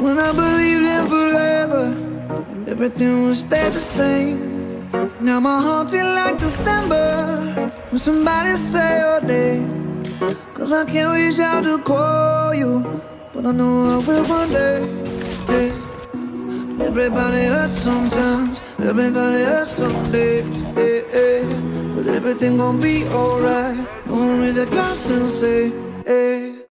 When I believed in forever and everything would stay the same. Now my heart feel like December when somebody say your name. Cause I can't reach out to call you, but I know I will one day. yeah. Everybody hurts sometimes, everybody hurts someday. yeah, yeah. But everything gon' be alright. Gonna raise a glass and say, hey.